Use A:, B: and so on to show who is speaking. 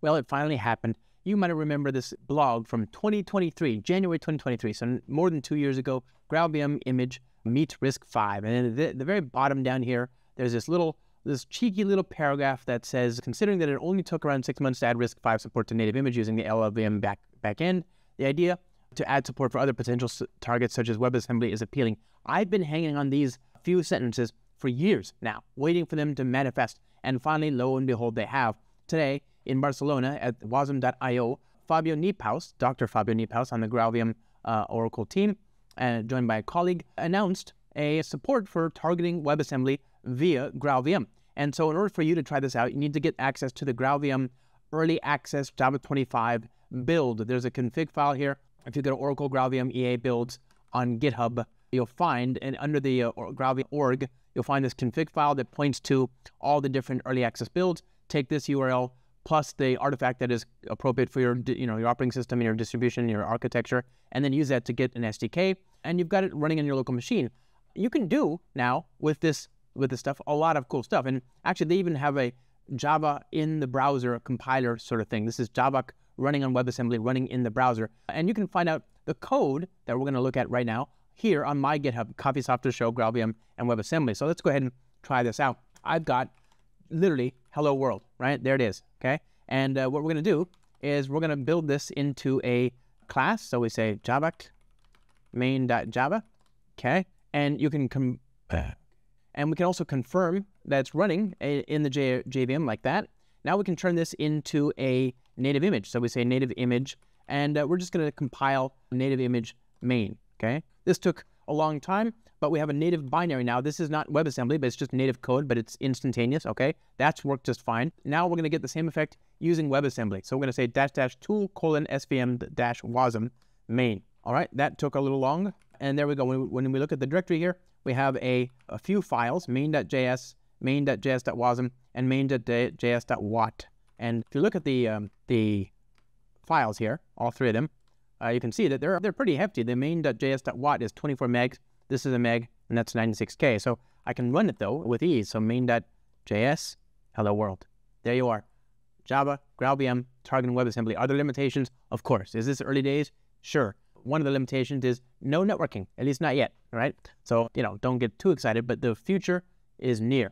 A: Well, it finally happened. You might remember this blog from 2023, January 2023, so more than two years ago. GraalVM image meets RISC-V. and at the, very bottom down here, there's this little this cheeky little paragraph that says, considering that it only took around six months to add RISC-V support to native image using the LLVM back backend, the idea to add support for other potential targets such as WebAssembly is appealing. I've been hanging on these few sentences for years now, waiting for them to manifest. And finally, lo and behold, they have. Today in Barcelona at wasm.io, Fabio Niephaus, Dr. Fabio Niephaus on the GraalVM uh, Oracle team, uh, joined by a colleague, announced a support for targeting WebAssembly via GraalVM. And so in order for you to try this out, you need to get access to the GraalVM Early Access Java 25 build. There's a config file here. If you go to Oracle GraalVM EA builds on GitHub, you'll find, and under the uh, GraalVM org, you'll find this config file that points to all the different early access builds. Take this URL plus the artifact that is appropriate for your, you know, your operating system, your distribution, your architecture, and then use that to get an SDK, and you've got it running on your local machine. You can do now with this with this stuff a lot of cool stuff, and actually they even have a Java in the browser compiler sort of thing. This is Java running on WebAssembly, running in the browser, and you can find out the code that we're going to look at right now here on my GitHub, Coffee Software Show, GraalVM, and WebAssembly. So let's go ahead and try this out. I've got literally hello world, right? There it is, okay? And uh, what we're going to do is we're going to build this into a class. So we say java main.java, okay? And you can come, and we can also confirm that it's running in the J JVM like that. Now we can turn this into a native image. So we say native image, and uh, we're just going to compile native image main, okay? This took a long time, but we have a native binary now. This is not WebAssembly, but it's just native code, but it's instantaneous, okay? That's worked just fine. Now we're gonna get the same effect using WebAssembly. So we're gonna say dash dash tool colon svm dash wasm main. All right, that took a little long. And there we go. When we, look at the directory here, we have a, a few files, main.js, main.js.wasm, and main.js.wat. And if you look at the, um, the files here, all three of them, uh, you can see that they're, they're pretty hefty. The main.js.wat is 24 megs. This is a meg, and that's 96K. So I can run it, though, with ease. So main.js, hello world. There you are. Java, GraalVM, targeting WebAssembly. Are there limitations? Of course. Is this early days? Sure. One of the limitations is no networking, at least not yet, right? So, you know, don't get too excited, but the future is near.